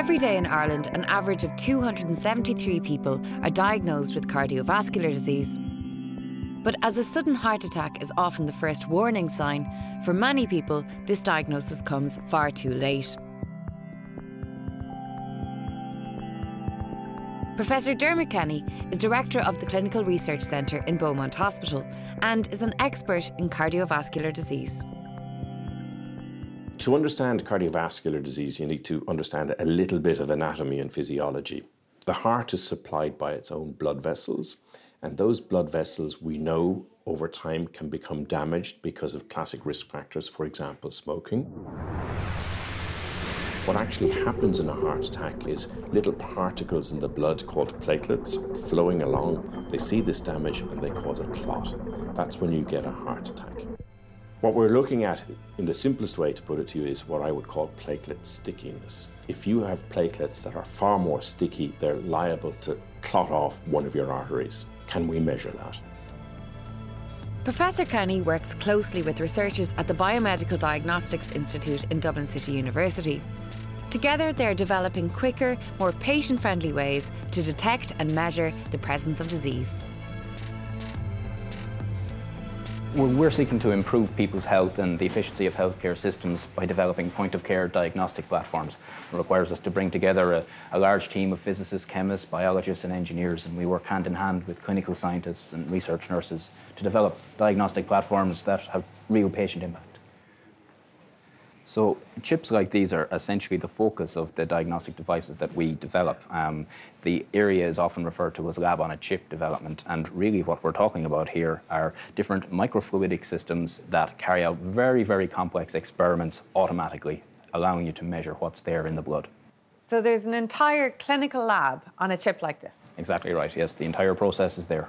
Every day in Ireland, an average of 273 people are diagnosed with cardiovascular disease. But as a sudden heart attack is often the first warning sign, for many people, this diagnosis comes far too late. Professor Dermot Kenny is director of the Clinical Research Centre in Beaumont Hospital and is an expert in cardiovascular disease. To understand cardiovascular disease, you need to understand a little bit of anatomy and physiology. The heart is supplied by its own blood vessels, and those blood vessels we know over time can become damaged because of classic risk factors, for example, smoking. What actually happens in a heart attack is little particles in the blood called platelets flowing along. They see this damage and they cause a clot. That's when you get a heart attack. What we're looking at, in the simplest way to put it to you, is what I would call platelet stickiness. If you have platelets that are far more sticky, they're liable to clot off one of your arteries. Can we measure that? Professor Kenny works closely with researchers at the Biomedical Diagnostics Institute in Dublin City University. Together, they're developing quicker, more patient friendly ways to detect and measure the presence of disease. We're seeking to improve people's health and the efficiency of healthcare systems by developing point of care diagnostic platforms. It requires us to bring together a, a, large team of physicists, chemists, biologists, and engineers, and we work hand in hand with clinical scientists and research nurses to develop diagnostic platforms that have real patient impact. So chips like these are essentially the focus of the diagnostic devices that we develop. Um, the area is often referred to as lab on a chip development, and really what we're talking about here are different microfluidic systems that carry out very, very complex experiments automatically, allowing you to measure what's there in the blood. So there's an entire clinical lab on a chip like this? Exactly right, yes. The entire process is there.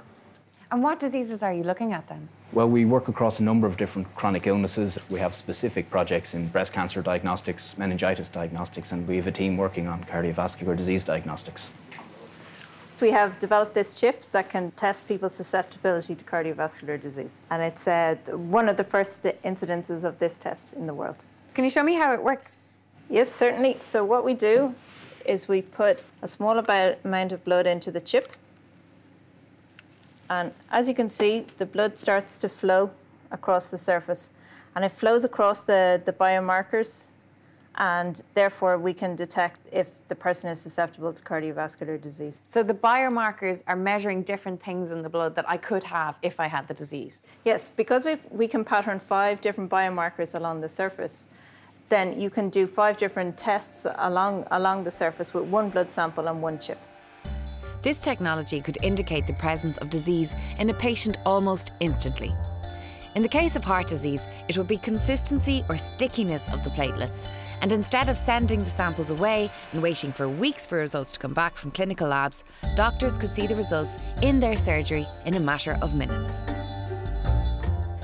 And what diseases are you looking at then? Well, we work across a number of different chronic illnesses. We have specific projects in breast cancer diagnostics, meningitis diagnostics, and we have a team working on cardiovascular disease diagnostics. We have developed this chip that can test people's susceptibility to cardiovascular disease. And it's uh, one of the first incidences of this test in the world. Can you show me how it works? Yes, certainly. So what we do is we put a small amount of blood into the chip and as you can see, the blood starts to flow across the surface. And it flows across the, the biomarkers, and therefore we can detect if the person is susceptible to cardiovascular disease. So the biomarkers are measuring different things in the blood that I could have if I had the disease? Yes, because we, we can pattern five different biomarkers along the surface, then you can do five different tests along, along the surface with one blood sample and one chip. This technology could indicate the presence of disease in a patient almost instantly. In the case of heart disease, it would be consistency or stickiness of the platelets. And instead of sending the samples away and waiting for weeks for results to come back from clinical labs, doctors could see the results in their surgery in a matter of minutes.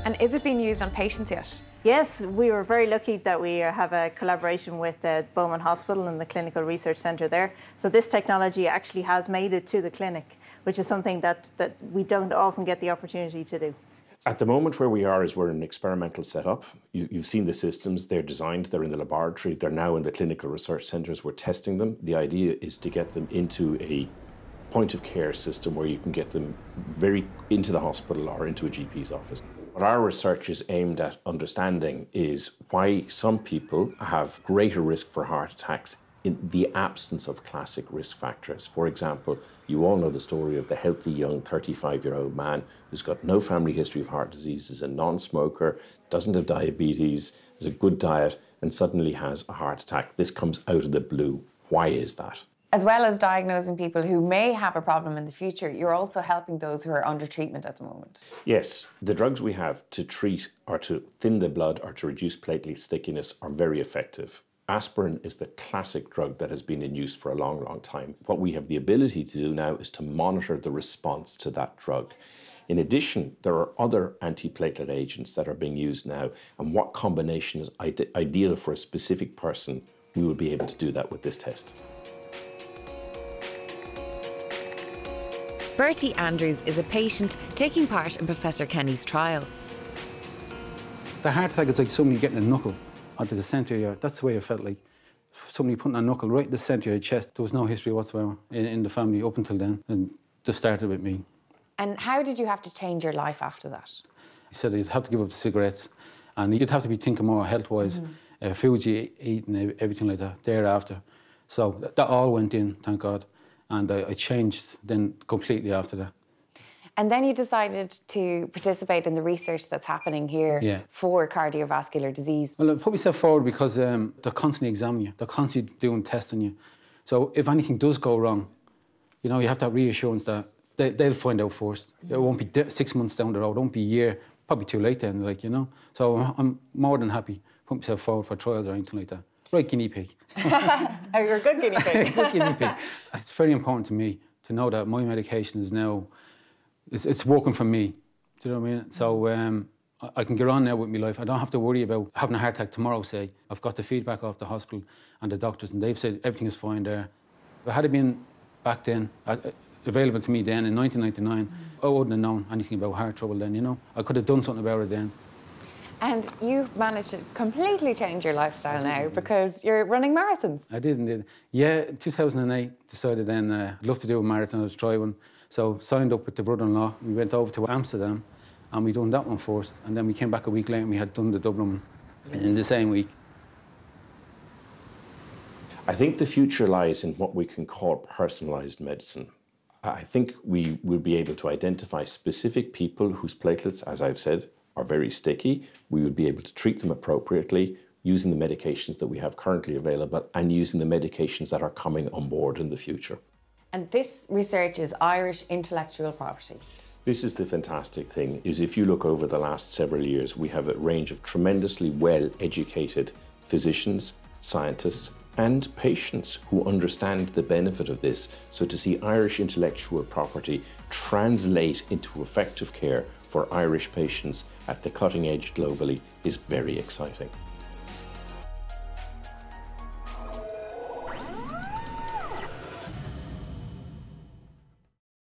And is it being used on patients yet? Yes, we were very lucky that we have a collaboration with uh, the Beaumont Hospital and the Clinical Research Centre there. So this technology actually has made it to the clinic, which is something that, that we don't often get the opportunity to do. At the moment where we are is we're in an experimental setup. You, have seen the systems, they're designed, they're in the laboratory, they're now in the clinical research centres, we're testing them. The idea is to get them into a point of care system where you can get them very into the hospital or into a GP's office. What our research is aimed at understanding is why some people have greater risk for heart attacks in the absence of classic risk factors. For example, you all know the story of the healthy young 35 year old man who's got no family history of heart disease, is a non smoker, doesn't have diabetes, has a good diet, and suddenly has a heart attack. This comes out of the blue. Why is that? As well as diagnosing people who may have a problem in the future, you're also helping those who are under treatment at the moment. Yes, the drugs we have to treat or to thin the blood or to reduce platelet stickiness are very effective. Aspirin is the classic drug that has been in use for a long, long time. What we have the ability to do now is to monitor the response to that drug. In addition, there are other antiplatelet agents that are being used now, and what combination is ide ideal for a specific person, we will be able to do that with this test. Bertie Andrews is a patient taking part in Professor Kenny's trial. The heart attack is like somebody getting a knuckle onto the centre here. That's the way it felt like. somebody putting a knuckle right in the centre of your chest. There was no history whatsoever in, in the family up until then, and just started with me. And how did you have to change your life after that? He said you'd have to give up the cigarettes, and you'd have to be thinking more health-wise, mm-hmm. uh, foods you eat and everything like that thereafter. So that, that all went in, thank God, and I, I changed then completely after that. And then you decided to participate in the research that's happening here yeah. for cardiovascular disease. Well, I put myself forward because um, they're constantly examining you, they're constantly doing tests on you. So if anything does go wrong, you know, you have that reassurance that they, will find out first. It won't be six months down the road, it won't be a year, probably too late then, like, you know. So I'm more than happy put myself forward for trials or anything like that. Right guinea pig. oh, you're a good guinea pig. good guinea pig. It's very important to me to know that my medication is now it's, it's working for me. Do you know what I mean? So um, I can get on now with my life. I don't have to worry about having a heart attack tomorrow, say. I've got the feedback off the hospital and the doctors, and they've said everything is fine there. It had been back then, uh, available to me then in 1999, mm. I wouldn't have known anything about heart trouble then, you know? I could have done something about it then. And you've managed to completely change your lifestyle now because you're running marathons. I did indeed. Yeah, 2008, decided then uh, I'd love to do a marathon, I'd try one. So signed up with the brother-in-law. We went over to Amsterdam and we done that one first. And then we came back a week later and we had done the Dublin one in the same week. I think the future lies in what we can call personalised medicine. I think we will be able to identify specific people whose platelets, as I've said, are very sticky. We would be able to treat them appropriately using the medications that we have currently available and using the medications that are coming on board in the future. And this research is Irish intellectual property. This is the fantastic thing, is if you look over the last several years, we have a range of tremendously well-educated physicians, scientists, and patients who understand the benefit of this. So to see Irish intellectual property translate into effective care for Irish patients at the cutting edge globally is very exciting.